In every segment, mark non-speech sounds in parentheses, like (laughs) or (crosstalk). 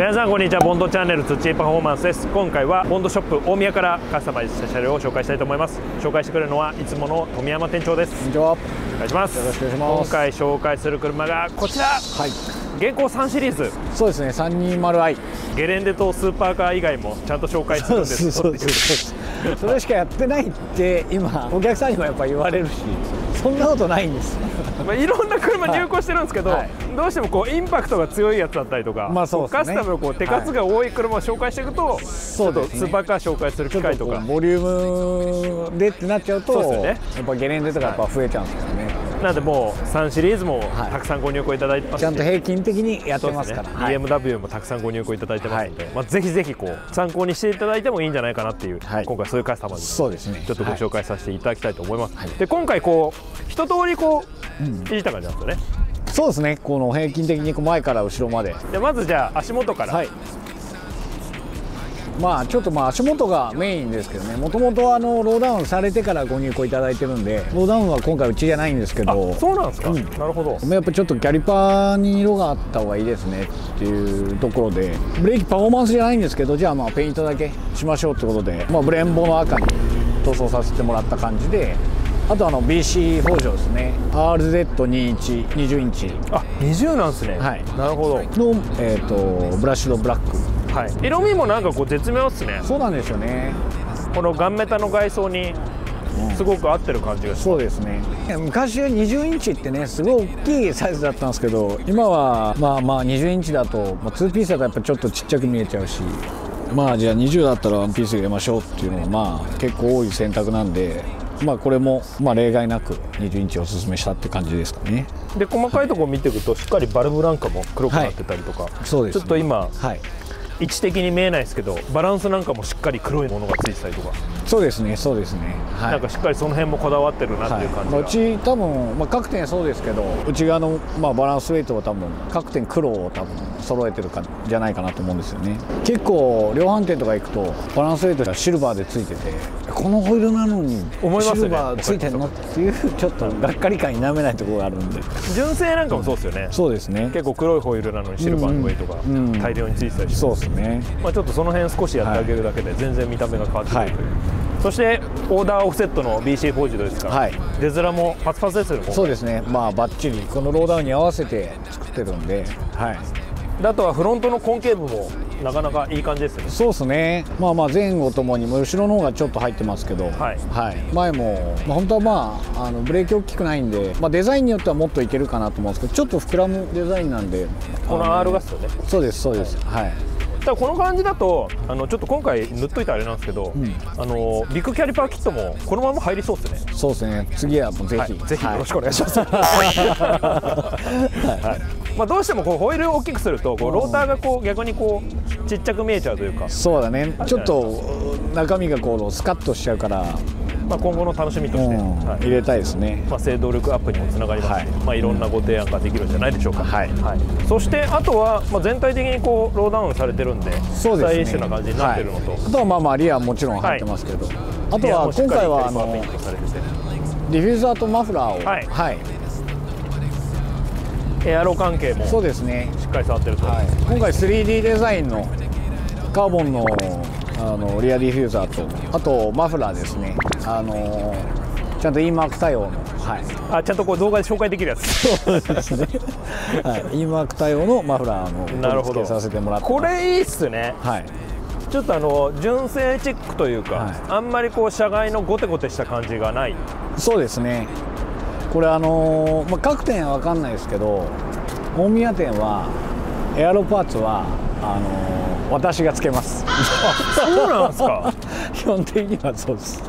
皆さんこんにちは。ボンドチャンネル土井パフォーマンスです。今回はボンドショップ大宮からカスタマイズした車両を紹介したいと思います。紹介してくれるのはいつもの富山店長です。こんにちは。お願いします。よろしくお願いします。今回紹介する車がこちら。はい。現行3シリーズ。そうですね。320i。ゲレンデとスーパーカー以外もちゃんと紹介するんです。(laughs) よそうです。それしかやってないって今お客さんにもやっぱ言われるし、そんなことないんです。(laughs) まあ、いろんな車入庫してるんですけど、はい。どうしてもこうインパクトが強いやつだったりとか、まあそうね。カスタムのこう手数が多い車を紹介していくと、そうですね。ちょっとスーパーカー紹介する機会とか。ボリュームでってなっちゃうと、そうですよね。やっぱゲレンデとかやっぱ増えちゃうんですよね。なんでもう3シリーズもはいたくさんご入庫いただいてますし、ちゃんと平均的にやってますから。ねはい BMW もたくさんご入庫いただいてますので、まあ、ぜひぜひこう参考にしていただいてもいいんじゃないかなっていう、はい今回そういうカスタマーにそうですね。ちょっとご紹介。介させていただきたいと思います、はいで今回こう一通りこういじった感じなんですよねそうですね。この平均的にこう前から後ろまで。でまずじゃあ足元から、はい。まあちょっとまあ足元がメインですけどね。もともとあのローダウンされてからご入庫いただいてるんでローダウンは今回うちじゃないんですけあどそうなんですか、うん。なるほど。やっぱちょっとキャリパーに色があった方がいいですねっていうところで。ブレーキパフォーマンスじゃないんですけどじゃあまあペイントだけしましょうってことで、まあ、ブレンボの赤に塗装させてもらった感じで。あとあの BC フォージョですね。RZ2120 インチあ20なんですね、はい。なるほど、の、えー、とブラッシュドブラックはい、色味もなんかこう絶妙っすね。そうなんですよね。このガンメタの外装にすごく合ってる感じがしそうですね。昔は20インチってねすごい大きいサイズだったんですけど今はまあまあ20インチだと、まあ、2ピースだとやっぱちょっとちっちゃく見えちゃうし。まあじゃあ20だったら1ピース入れましょうっていうのがまあ結構多い選択なんでまあこれもまあ例外なく20インチをおすすめしたって感じですかね。で細かいところ見ていくとしっかりバルブなんかも黒くなってたりとか、そうです、ちょっと今はい位置的に見えないですけどバランスなんかもしっかり黒いものがついてたりとか、そうですねそうですね。はい。なんかしっかりその辺もこだわってるなっていう感じが、はい。うち多分、まあ、各店そうですけど内側の、まあ、バランスウェイトを多分各店黒を多分揃えてるかじゃないかなと思うんですよね。結構量販店とか行くとバランスウェイトがシルバーでついててこのホイールなのに思いますよねシルバーついてんのっていうちょっとがっかり感になめないところがあるんで。純正なんかもそうですよね、そうですね。結構黒いホイールなのにシルバーのウェイトがうん。大量についてたりして、そうですね。まあ、ちょっとその辺少しやってあげるだけで全然見た目が変わってくるという、そしてオーダーオフセットの BC フォージドですか。ら、はい。出面もパツパツですよねそうですね。まあバッチリこのローダウンに合わせて作ってるんで。はい。であとはフロントのコンケーブもなかなかいい感じですよね。そうですね、まあまあ前後ともに、後ろの方がちょっと入ってますけど、はい。前も、まあ、本当はまああのブレーキ大きくないんで、まあ、デザインによってはもっといけるかなと思うんですけど、ちょっと膨らむデザインなんで、このあ R ガストね。そうです、そうです、はい、ただこの感じだとあのちょっと今回塗っといたあれなんですけど、ん。あのビッグキャリパーキットもこのまま入りそうですね。そうですね、次はもうぜひ、はい、ぜひよろしくはお願いします。(laughs) はい。まあ、どうしてもこうホイールを大きくするとこうローターがこう逆にこうちっちゃく見えちゃうというか、いそうだね、ちょっと中身がこうスカッとしちゃうから、まあ、今後の楽しみとして、うん。はい。入れたいですね。まあ、制動力アップにもつながりますし、はい。いまあ、いろんなご提案ができるんじゃないでしょうか、はい。そしてあとは、まあ、全体的にこうローダウンされてるんでそうですね。な感じになってるのと、はい。あとはまあまあリアもちろん入ってますけど、あといやもは今回はあのディフューザーとマフラーを、はい。はい、エアロ関係もしそうですね、っかり触ってると、はい、今回 3D デザインのカーボンのあのリアディフューザーとあとマフラーですね。あのちゃんと E マーク対応の、はい、あちゃんとこう動画で紹介できるやつ。そうですね、はい、E マーク対応のマフラーの取り付けさせてもらってこれいいっすね。はい。ちょっとあの純正チックというか、はい。あんまりこう車外のゴテゴテした感じがない。そうですね。これあのまあ、各店は分かんないですけど大宮店はエアロパーツはあの私がつけます。そうなんですか。(laughs) 基本的にはそうです。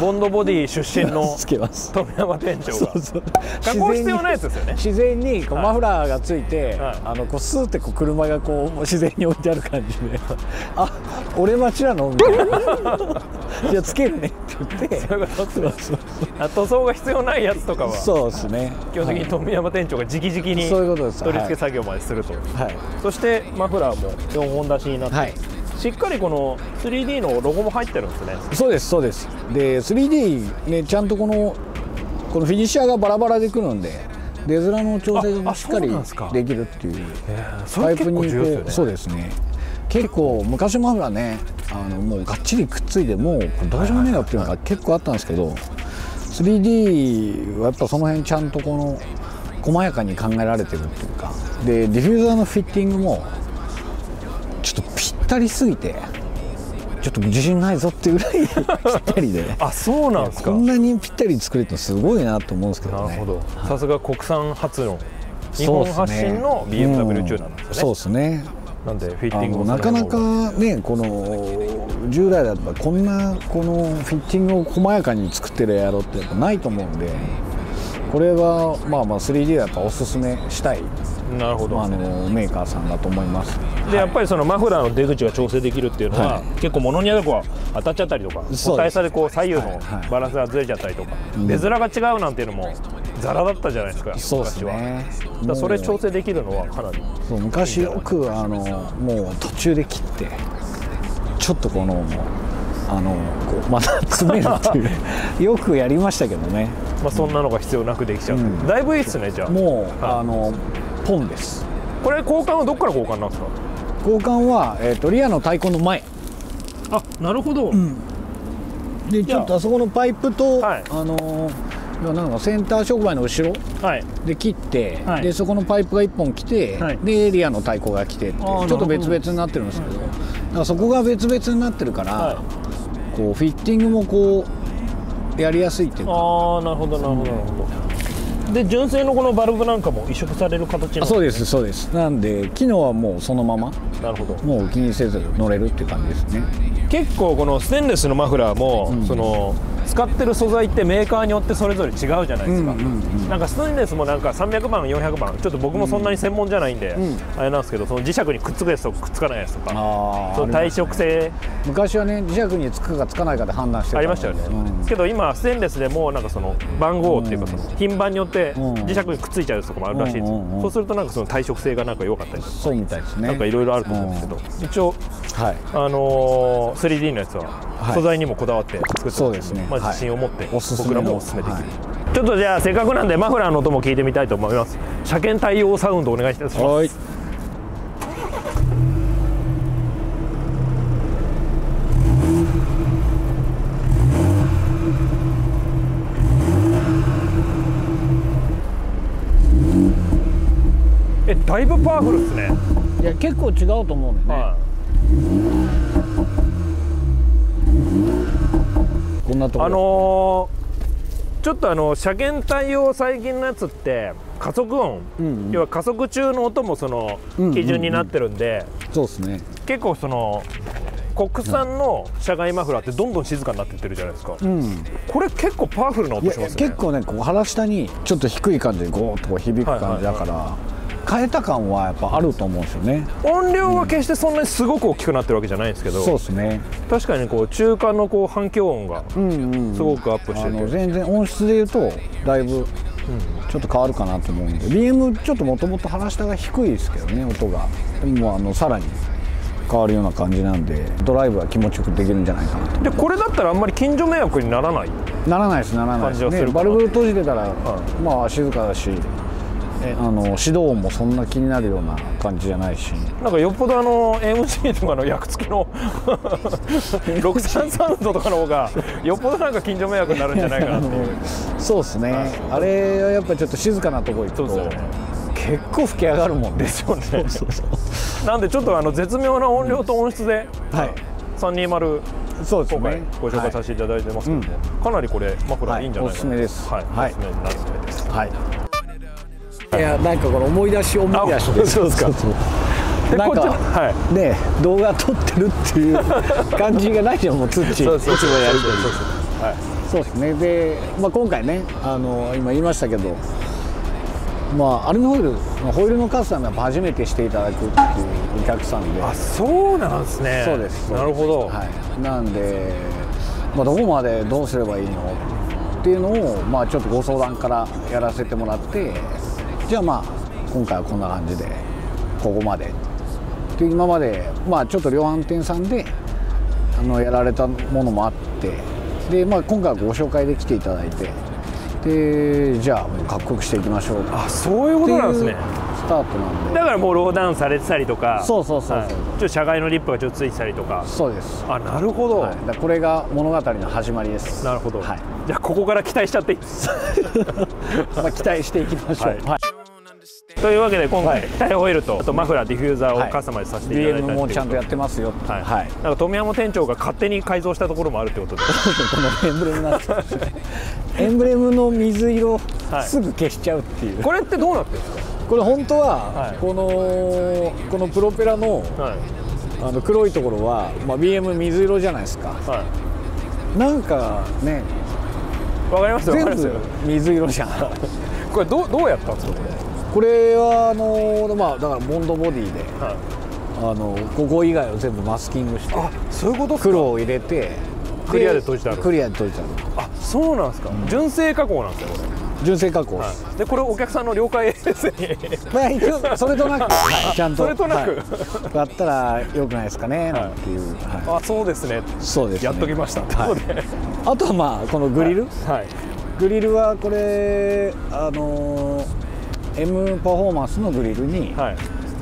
ボンドボディ出身の (laughs) 富山店長が。そうそう加工必要ないやつですよね。自然にこうはい。マフラーがついて、はい。あのこうスーってこう車がこう自然に置いてある感じで。あ俺待ちなの？みたいな。じゃあつけるねって言って。そういうことそうそうあ塗装が必要ないやつとかは。そうですね。基本的に富山店長が直々にそういうことです。取り付け作業まですると、はい。そしてマフラーも4本出しになって、はい。しっかりこの 3D のロゴも入ってるんですね。そうですそうです。で 3D ねちゃんとこのこのフィニッシャーがバラバラでくるんで出面の調整がしっかりできるっていう。それ結構重要ですよね。そうですね結構昔マフラーねあのもうがっちりくっついてもうどうしようもねえよっていうのが結構あったんですけど 3D はやっぱその辺ちゃんとこの細やかに考えられてるっていうかでディフューザーのフィッティングもちょっとぴったりすぎてちょっと自信ないぞっていうぐらい (laughs) ぴったりで。あそうなんですか。こんなにぴったり作れてすごいなと思うんですけどね。なるほど。さすが国産初の日本発信の BMW 中なんうんですよね。そうですねなんでフィッテあィングものなかなかねこの従来だったらこんなこのフィッティングを細やかに作ってるやろってやっぱないと思うんでこれはまあまあ 3D はやっぱおすすめしたい、なるほど、まあ、あのメーカーさんだと思います。でやっぱりそのマフラーの出口が調整できるっていうのは、はい。結構物によってこう当たっちゃったりとかす個体差でこう左右のバランスがずれちゃったりとか、ん。出面が違うなんていうのもザラだったじゃないですかそうです昔は。ねだそれ調整できるのはかなり。そう昔よくあのもう途中で切ってちょっとこのあのこうまた詰めるっていう (laughs) よくやりましたけどね。まあ、そんなのが必要なくできちゃう、うん。だいぶいいっすねじゃあ。もう、はい。あのポンです。これ交換はどっから交換なんですか？交換は、えー、とリアの太鼓の前。あなるほど、でじゃあちょっとあそこのパイプと、はい。あのーなんかセンター触媒の後ろはい。で切って、はい。でそこのパイプが1本来て、はい。でリアの太鼓が来てちょっと別々になってるんですけど、だからそこが別々になってるから、はい。こうフィッティングもこうやりやすいっていうか。ああなるほどなるほどなるほど。で純正のこのバルブなんかも移植される形そうですそうです。なんで機能はもうそのままなるほど。もう気にせず乗れるっていう感じですね結構このステンレスのマフラーも、その使ってる素材ってメーカーによってそれぞれ違うじゃないですか、うんうんうん。なんかステンレスもなんか300番400番ちょっと僕もそんなに専門じゃないんで、ん。あれなんですけどその磁石にくっつくやつとくっつかないやつとかあその耐食性。昔はね磁石につくかつかないかで判断してたありましたよね、うん。けど今ステンレスでもなんかその番号っていうかその品番によってうん。磁石にくっついちゃうやつとかもあるらしいんですよ、うんうんうん。そうするとなんかその耐食性がなんか良かったりとか。そうみたいですね。なんかいろいろあると思うんですけど、一応はい。あのー 3D のやつははい。素材にもこだわって作ってますそうですね。まあ、はい。自信を持っておすすめの僕らもおすすめできる、はい。ちょっとじゃあせっかくなんでマフラーの音も聞いてみたいと思います。車検対応サウンドお願いします。はい。えだいぶパワフルですね、いや結構違うと思うんでね、はこんなとこあのーちょっとあの車検対応最近のやつって加速音、うんうん。要は加速中の音もそのうんうんうん。基準になってるんで、そうですね。結構その国産の車外マフラーってどんどん静かになってってるじゃないですか、うん。これ結構パワフルない音やしますね。結構ねこう腹下にちょっと低い感じでゴーッとこう響く感じだから、変えた感はやっぱあると思うんですよね。音量は決してそんなにすごく大きくなってるわけじゃないんですけど、そうですね。確かにこう中間のこう反響音がうんうんすごくアップしてて、あの全然音質で言うとだいぶちょっと変わるかなと思うんで BM ちょっともともと腹下が低いですけどね音が。でもあのさらに変わるような感じなんでドライブは気持ちよくできるんじゃないかなと。でこれだったらあんまり近所迷惑にならないならないですならないですね。バルブ閉じてたら、まあ静かだしえあの指導音もそんな気になるような感じじゃないし。なんかよっぽどあの AMG とかの役付きの63サウンドとかの方がよっぽどなんか近所迷惑になるんじゃないかなっていう。そうですね、あれはやっぱちょっと静かなとこ行くとそうですよね。結構吹き上がるもんですよね。そうそうなんでちょっとあの絶妙な音量と音質で、はい。320そうです今回ねご紹介させていただいてますけども、かなりこれマフラーいいんじゃないかな、はい。おすすめです。はい、はい。おすすめになるみたいです。はいいやなんかこの思い出し思い出しあそうですか。でなんかはい。ね動画撮ってるっていう感じがないじゃんもうツッチ。ーいつもやるとはい。そうですね。で、まあ、今回ねあの今言いましたけどまあアルミホイルホイールのカスタムは初めてしていただくっていうお客さんで。あそうなんですね。そうです。なるほど、はい、なんで、まあ、どこまでどうすればいいのっていうのを、まあ、ちょっとご相談からやらせてもらってじゃあまあ今回はこんな感じでここまで。で今まで、まあ、ちょっと量販店さんであのやられたものもあって。で、まあ、今回はご紹介で来ていただいて。でじゃあもうかっこよくしていきましょう。あそういうことなんですね。スタートなんで。だからもうローダウンされてたりとか。そうそうそうそう。はい。ちょっと車外のリップがちょっとついてたりとか。そうです、あなるほど、はい、これが物語の始まりです。なるほど、はい。じゃあここから期待しちゃっていいです。(laughs) まあ、期待していきましょう、はい。はいというわけで今回、はい。タイヤホイールとあとマフラーディフューザーはいをカスタマイズさせていただいた BM もちゃんとやっってますよ。はい、はい。なんか富山店長が勝手に改造したところもあるってことでこのエンブレムなんですエンブレムの水色、はい。すぐ消しちゃうっていう。これってどうなってるんですこれ本当は、はい。このこのプロペラのかはい。あの黒いところは、まあ、BM 水色じゃないですか。はい。なんかねわかります全部水色じゃん。(laughs) これどうどうやったんですか？ここれはあのまあだからボンドボディでれ、はい、あのここ以外を全部マスキングしてあそういうこと黒を入れてクリアで閉じてあるクリアで閉じてあそうなんですか、純正加工なんですよこれ。純正加工です、はい、でこれお客さんの了解です。ねまあ一応それとなく、(laughs) はい、ちゃんと。それとなく。はい。やったらよくないですかねなんていう、はい。あそうですね。そうです、ね、やっときました、あとはまあこのグリル、はい。グリルはこれあのー M パフォーマンスのグリルに、はい。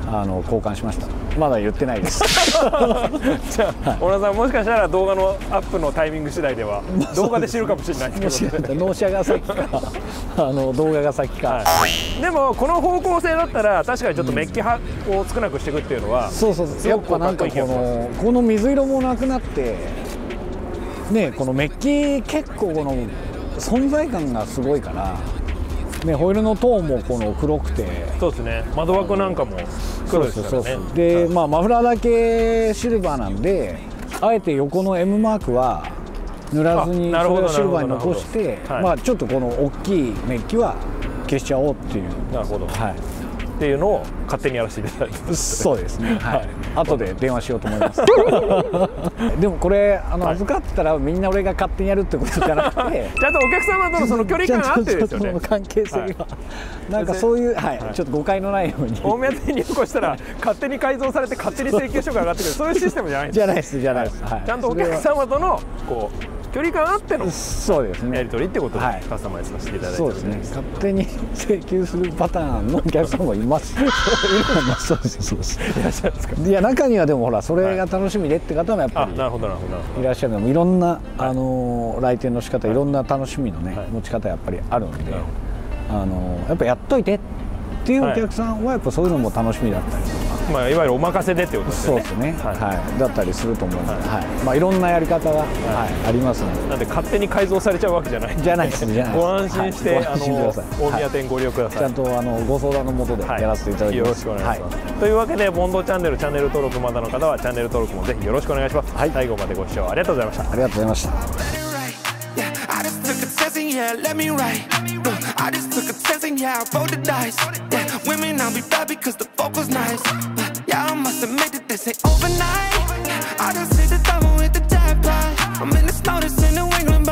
あの交換しました。まだ言ってないです。(laughs) じゃあ、小田さんもしかしたら動画のアップのタイミング次第では (laughs) 動画で知るかもしれないもで。すけど、納車が先かあの動画が先か、はい、でもこの方向性だったら確かにちょっとメッキ派を少なくしていくっていうのは、そうそうそう。やっぱなんかこのこの水色もなくなってねこのメッキ結構この存在感がすごいからねホイールのトーンもこの黒くて。そうですね。窓枠なんかも黒ですからねで、まあ、マフラーだけシルバーなんであえて横の M マークは塗らずにそれをシルバーに残して、はい。まあ、ちょっとこの大きいメッキは消しちゃおうっていう、なるほど、はい、っていうのを勝手にやらせていただいてそうですね、ははい。い、後で電話しようと思います。(laughs) でもこれあのはい。預かったらみんな俺が勝手にやるってことじゃなくて。(laughs) ちゃんとお客様とのその距離感があってですよね。ちゃんとその関係性が、はい。なんかそういう、はい。はい。ちょっと誤解のないように。大宮店に起こしたら勝手に改造されて勝手に請求書が上がってくる。そういうシステムじゃないんです。じゃないですじゃないです、はい。ちゃんとお客様とのこう距離感あってのそうですね。やり取りってことではい。カスタマイズさせていただいてそうですね。勝手に請求するパターンのお客さんもいます。いそうですそうですいらっしゃるんですかいや中にはでもほらそれが楽しみでって方もやっぱりあなるほどなるほど。いらっしゃるのもいろんな、あの来店の仕方いろんな楽しみのね、はい。持ち方やっぱりあるんで、あのやっぱやっといてっていうお客さんはやっぱそういうのも楽しみだったり。とか、どまあいわゆるお任せでってことですよね。そうですね、はい。はい。だったりすると思うので、ははい。まあ、いろんなやり方が、はいありますので。なんで勝手に改造されちゃうわけじゃないじゃないです。じゃない。ご安心して、あの大宮店ご利用ください、ちゃんとあのご相談のもとではいやらせていただきます、よろしくお願いします、というわけでボンドチャンネルチャンネル登録まだの方はチャンネル登録もぜひよろしくお願いします、はい。最後までご視聴ありがとうございました。ありがとうございました I just took a chance and yeah, let me write. Look, I just took a chance and yeah, I rolled the dice. Yeah, women, I'll be bad because the folk was nice. But yeah, I must admit that this ain't overnight. I just hit the double with the jackpot. I'm in the snow, this in New England.